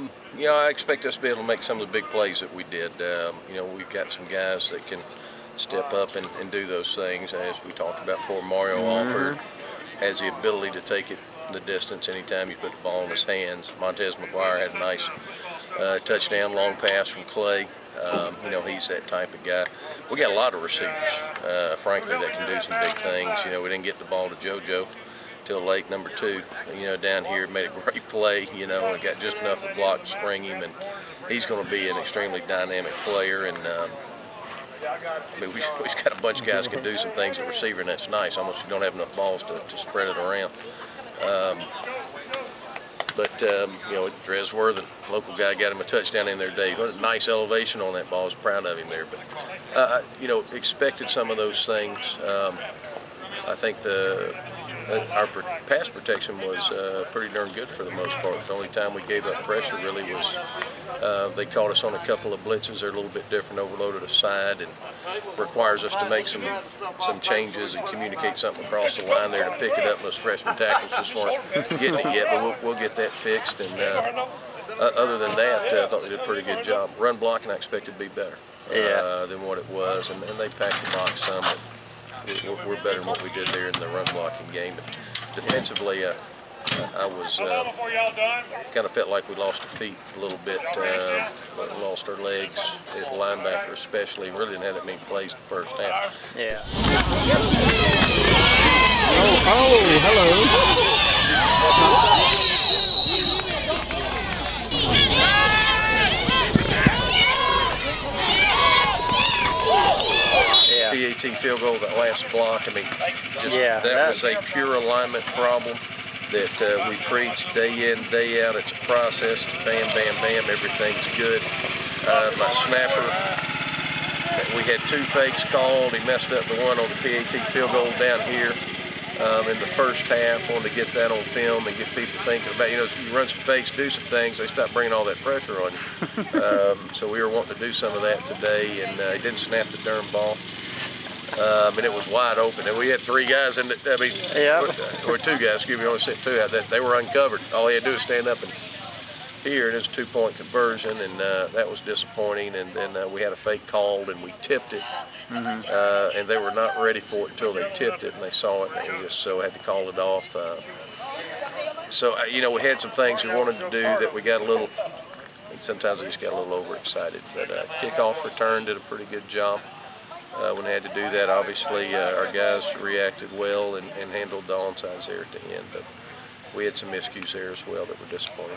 Um, you know, I expect us to be able to make some of the big plays that we did. Um, you know, we've got some guys that can step up and, and do those things. As we talked about before, Mario Alford has the ability to take it the distance anytime you put the ball in his hands. Montez McGuire had a nice uh, touchdown, long pass from Clay. Um, you know, he's that type of guy. We got a lot of receivers, uh, frankly, that can do some big things. You know, we didn't get the ball to JoJo till late, number two. You know, down here made a great play. You know, and got just enough the block to spring him, and he's going to be an extremely dynamic player. And um, I mean, we, we've got a bunch of guys can do some things at receiver, and that's nice. Almost you don't have enough balls to, to spread it around. Um, but, um, you know, Drez Worthen, local guy, got him a touchdown in there today. What a nice elevation on that ball. I was proud of him there. But, uh, you know, expected some of those things. Um, I think the our pass protection was uh, pretty darn good for the most part. The only time we gave up pressure really was uh, they caught us on a couple of blitzes. They're a little bit different, overloaded a side, and requires us to make some some changes and communicate something across the line there to pick it up. Those freshman tackles just weren't getting it yet, but we'll, we'll get that fixed. And uh, other than that, uh, I thought they did a pretty good job. Run blocking, I expected to be better uh, than what it was, and, and they packed the box some. But, we're better than what we did there in the run blocking game. But defensively, uh, I was uh, kind of felt like we lost our feet a little bit, uh, lost our legs as linebacker especially. Really didn't have that many plays the first half. Yeah. PAT field goal, that last block. I mean, just Yeah, that, that- was a pure alignment problem that uh, we preach day in, day out. It's a process. It's bam, bam, bam. Everything's good. Uh, my snapper, we had two fakes called. He messed up the one on the PAT field goal down here um, in the first half. Wanted to get that on film and get people thinking about, you know, you run some fakes, do some things, they stop bringing all that pressure on you. um, so we were wanting to do some of that today, and uh, he didn't snap the darn ball. Um, and it was wide open. And we had three guys in the, I mean, Yep. or two guys, excuse me, I only sent two out. That they were uncovered. All he had to do was stand up and here it is a two-point conversion, and uh, that was disappointing. And then uh, we had a fake called, and we tipped it, uh, and they were not ready for it until they tipped it, and they saw it, and we just so had to call it off. Uh, so uh, you know, we had some things we wanted to do that we got a little. Sometimes we just got a little overexcited, but uh, kickoff return did a pretty good job uh, when they had to do that. Obviously, uh, our guys reacted well and, and handled the onsides there at the end, but we had some miscues there as well that were disappointing.